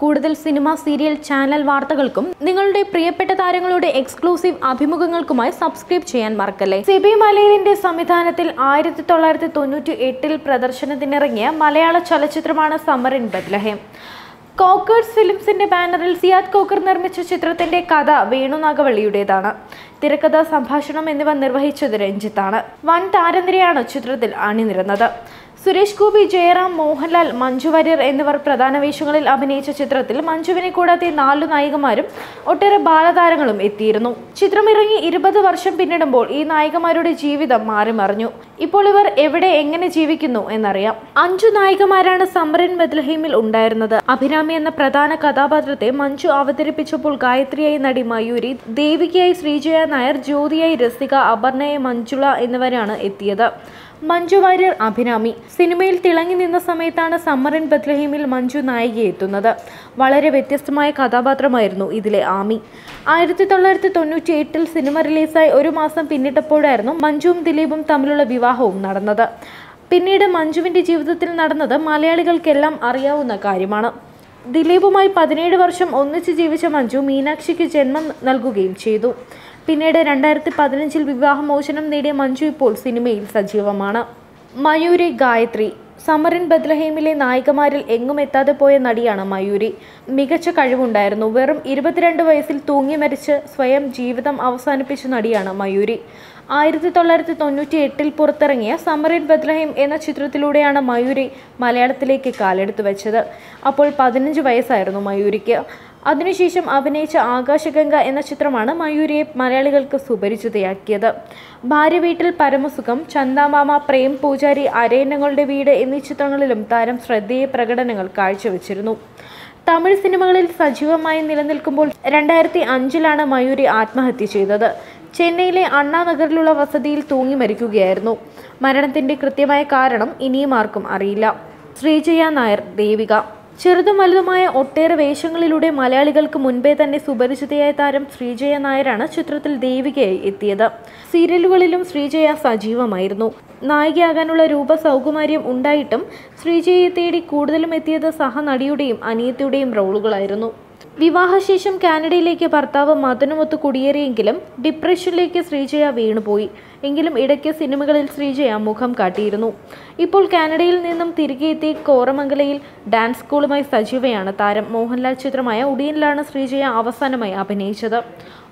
കൂടുതൽ cinema serial channel വാർത്തകൾക്കും നിങ്ങളുടെ പ്രിയപ്പെട്ട താരങ്ങളുടെ എക്സ്ക്ലൂസീവ് അഭിമുഖങ്ങൾക്കുമായി സബ്സ്ക്രൈബ് ചെയ്യാൻ മറക്കല്ലേ? സിബി മലയിലിന്റെ സംവിധാനത്തിൽ ആയിരത്തി തൊള്ളായിരത്തി തൊണ്ണൂറ്റി എട്ടിൽ പ്രദർശനത്തിനിറങ്ങിയ മലയാള ചലച്ചിത്രമാണ് സമ്മർ ഇൻ ബദ്ലഹേം. കോക്കേഴ്സ് ഫിലിംസിന്റെ ബാനറിൽ സിയാദ് കോക്കർ നിർമ്മിച്ച ചിത്രത്തിന്റെ കഥ വേണു നാഗവള്ളിയുടേതാണ്. തിരക്കഥ സംഭാഷണം എന്നിവ നിർവഹിച്ചത് രഞ്ജിത്താണ്. വൻ താരനിരയാണ് ചിത്രത്തിൽ അണിനിരന്നത്. സുരേഷ് ഗോപി ജയറാം മോഹൻലാൽ മഞ്ജു വാര്യർ എന്നിവർ പ്രധാന വേഷങ്ങളിൽ അഭിനയിച്ച ചിത്രത്തിൽ മഞ്ജുവിനെ കൂടാതെ നാലു നായികമാരും ഒട്ടേറെ ബാലതാരങ്ങളും എത്തിയിരുന്നു. ചിത്രമിറങ്ങി ഇരുപത് വർഷം പിന്നിടുമ്പോൾ ഈ നായികമാരുടെ ജീവിതം മാറിമറിഞ്ഞു. ഇപ്പോൾ ഇവർ എവിടെ എങ്ങനെ ജീവിക്കുന്നു എന്നറിയാം. അഞ്ചു നായികമാരാണ് സമ്മറിൻ ബദ്ലഹീമിൽ ഉണ്ടായിരുന്നത്. അഭിരാമി എന്ന പ്രധാന കഥാപാത്രത്തെ മഞ്ജു അവതരിപ്പിച്ചപ്പോൾ ഗായത്രിയായി നടി മയൂരി ദേവികയായി ശ്രീജയ നായർ ജ്യോതിയായി രസിക അപർണയെ മഞ്ജുള എന്നിവരാണ് എത്തിയത്. മഞ്ജു വാര്യർ അഭിരാമി. സിനിമയിൽ തിളങ്ങി നിന്ന സമയത്താണ് സമ്മറിൻ ബദ്ലഹീമിൽ മഞ്ജു നായികയെത്തുന്നത് വളരെ വ്യത്യസ്തമായ കഥാപാത്രമായിരുന്നു ഇതിലെ ആമി. ആയിരത്തി തൊള്ളായിരത്തി തൊണ്ണൂറ്റി എട്ടിൽ സിനിമ റിലീസായി ഒരു മാസം പിന്നിട്ടപ്പോഴായിരുന്നു മഞ്ജുവും ദിലീപും തമ്മിലുള്ള വിവാഹവും നടന്നത്. പിന്നീട് മഞ്ജുവിന്റെ ജീവിതത്തിൽ നടന്നത് മലയാളികൾക്കെല്ലാം അറിയാവുന്ന കാര്യമാണ്. ദിലീപുമായി പതിനേഴ് വർഷം ഒന്നിച്ച് ജീവിച്ച മഞ്ജു മീനാക്ഷിക്ക് ജന്മം നൽകുകയും ചെയ്തു. പിന്നീട് രണ്ടായിരത്തി പതിനഞ്ചിൽ വിവാഹമോചനം നേടിയ മഞ്ജു ഇപ്പോൾ സിനിമയിൽ സജീവമാണ്. മയൂരി ഗായത്രി സമറിൻ ബദ്ലഹേമിലെ നായികമാരിൽ എങ്ങും എത്താതെ പോയ നടിയാണ് മയൂരി. മികച്ച കഴിവുണ്ടായിരുന്നു. വെറും ഇരുപത്തിരണ്ട് വയസ്സിൽ തൂങ്ങി മരിച്ച് സ്വയം ജീവിതം അവസാനിപ്പിച്ച നടിയാണ് മയൂരി. ആയിരത്തി തൊള്ളായിരത്തി തൊണ്ണൂറ്റി എട്ടിൽ പുറത്തിറങ്ങിയ സമറിൻ ബദ്രഹിം എന്ന ചിത്രത്തിലൂടെയാണ് മയൂരി മലയാളത്തിലേക്ക് കാലെടുത്തു വെച്ചത്. അപ്പോൾ പതിനഞ്ച് വയസ്സായിരുന്നു മയൂരിക്ക്. അതിനുശേഷം അഭിനയിച്ച ആകാശഗംഗ എന്ന ചിത്രമാണ് മയൂരിയെ മലയാളികൾക്ക് സുപരിചിതയാക്കിയത്. ഭാര്യ വീട്ടിൽ പരമസുഖം ചന്ദാമാമ പ്രേം പൂജാരി അരയന്നങ്ങളുടെ വീട് എന്നീ ചിത്രങ്ങളിലും താരം ശ്രദ്ധേയ പ്രകടനങ്ങൾ കാഴ്ചവെച്ചിരുന്നു. തമിഴ് സിനിമകളിൽ സജീവമായി നിലനിൽക്കുമ്പോൾ രണ്ടായിരത്തി അഞ്ചിലാണ് മയൂരി ആത്മഹത്യ ചെയ്തത്. ചെന്നൈയിലെ അണ്ണാനഗറിലുള്ള വസതിയിൽ തൂങ്ങി മരിക്കുകയായിരുന്നു. മരണത്തിന്റെ കൃത്യമായ കാരണം ഇനിയും ആർക്കും അറിയില്ല. ശ്രീജയ നായർ ദേവിക. ചെറുതും വലുതുമായ ഒട്ടേറെ വേഷങ്ങളിലൂടെ മലയാളികൾക്ക് മുൻപേ തന്നെ സുപരിചിതയായ താരം ശ്രീജയ നായരാണ് ചിത്രത്തിൽ ദേവികയായി എത്തിയത്. സീരിയലുകളിലും ശ്രീജയ സജീവമായിരുന്നു. നായികയാകാനുള്ള രൂപ സൗകുമാര്യം ഉണ്ടായിട്ടും ശ്രീജയെ തേടി കൂടുതലും എത്തിയത് സഹനടിയുടെയും അനിയത്തിയുടെയും റോളുകളായിരുന്നു. വിവാഹശേഷം കാനഡയിലേക്ക് ഭർത്താവ് മദനുമൊത്ത് കുടിയേറിയെങ്കിലും ഡിപ്രഷനിലേക്ക് ശ്രീജയ വീണുപോയി. എങ്കിലും ഇടയ്ക്ക് സിനിമകളിൽ ശ്രീജയ മുഖം കാട്ടിയിരുന്നു. ഇപ്പോൾ കാനഡയിൽ നിന്നും തിരികെ എത്തി കോറമംഗലയിൽ ഡാൻസ് സ്കൂളുമായി സജീവയാണ് താരം. മോഹൻലാൽ ചിത്രമായ ഉടിയനിലാണ് ശ്രീജയ അവസാനമായി അഭിനയിച്ചത്.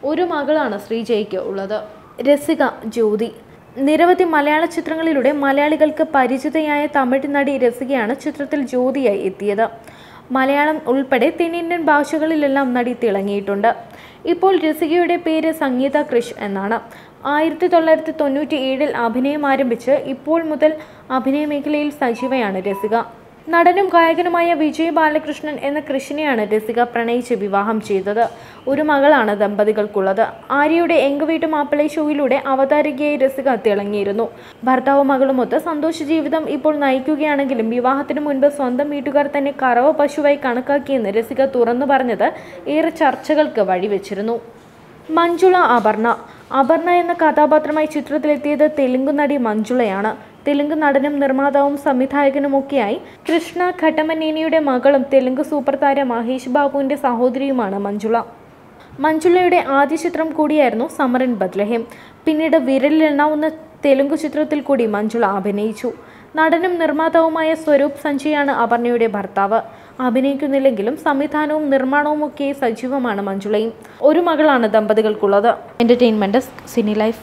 ഒരു മകളാണ് ശ്രീജയ്ക്ക് ഉള്ളത്. രസിക ജ്യോതി. നിരവധി മലയാള ചിത്രങ്ങളിലൂടെ മലയാളികൾക്ക് പരിചിതയായ തമിഴ് നടി രസികയാണ് ചിത്രത്തിൽ ജ്യോതിയായി എത്തിയത്. മലയാളം ഉൾപ്പെടെ തെന്നിന്ത്യൻ ഭാഷകളിലെല്ലാം നടി തിളങ്ങിയിട്ടുണ്ട്. ഇപ്പോൾ രസികയുടെ പേര് സംഗീത കൃഷ് എന്നാണ്. ആയിരത്തി തൊള്ളായിരത്തി തൊണ്ണൂറ്റി ഏഴിൽ അഭിനയം ആരംഭിച്ച് ഇപ്പോൾ മുതൽ അഭിനയ മേഖലയിൽ സജീവയാണ് രസിക. നടനും ഗായകനുമായ വിജയ് ബാലകൃഷ്ണൻ എന്ന കൃഷ്ണനെയാണ് രസിക പ്രണയിച്ച് വിവാഹം ചെയ്തത്. ഒരു മകളാണ് ദമ്പതികൾക്കുള്ളത്. ആര്യയുടെ എങ്കുവീട്ടു വീട്ടു മാപ്പിളை ഷോയിലൂടെ അവതാരികയായി രസിക തിളങ്ങിയിരുന്നു. ഭർത്താവും മകളുമൊത്ത് സന്തോഷ ജീവിതം ഇപ്പോൾ നയിക്കുകയാണെങ്കിലും വിവാഹത്തിന് മുൻപ് സ്വന്തം വീട്ടുകാർ തന്നെ കറവ പശുവായി കണക്കാക്കിയെന്ന് രസിക തുറന്നു പറഞ്ഞത് ഏറെ ചർച്ചകൾക്ക് വഴിവെച്ചിരുന്നു. മഞ്ജുള അപർണ. അപർണ എന്ന കഥാപാത്രമായി ചിത്രത്തിലെത്തിയത് തെലുങ്കു നടി മഞ്ജുളയാണ്. തെലുങ്ക് നടനും നിർമ്മാതാവും സംവിധായകനുമൊക്കെയായി കൃഷ്ണ ഘട്ടമനേനിയുടെ മകളും തെലുങ്ക് സൂപ്പർ താരം മഹേഷ് ബാബുവിന്റെ സഹോദരിയുമാണ് മഞ്ജുള. മഞ്ജുളയുടെ ആദ്യ ചിത്രം കൂടിയായിരുന്നു സമറിൻ ബദ്ലഹേം. പിന്നീട് വിരലിലെണ്ണാവുന്ന തെലുങ്ക് ചിത്രത്തിൽ കൂടി മഞ്ജുള അഭിനയിച്ചു. നടനും നിർമ്മാതാവുമായ സ്വരൂപ് സഞ്ജയാണ് അപർണയുടെ ഭർത്താവ്. അഭിനയിക്കുന്നില്ലെങ്കിലും സംവിധാനവും നിർമ്മാണവും ഒക്കെ സജീവമാണ് മഞ്ജുളയും. ഒരു മകളാണ് ദമ്പതികൾക്കുള്ളത്. Entertainment Sini life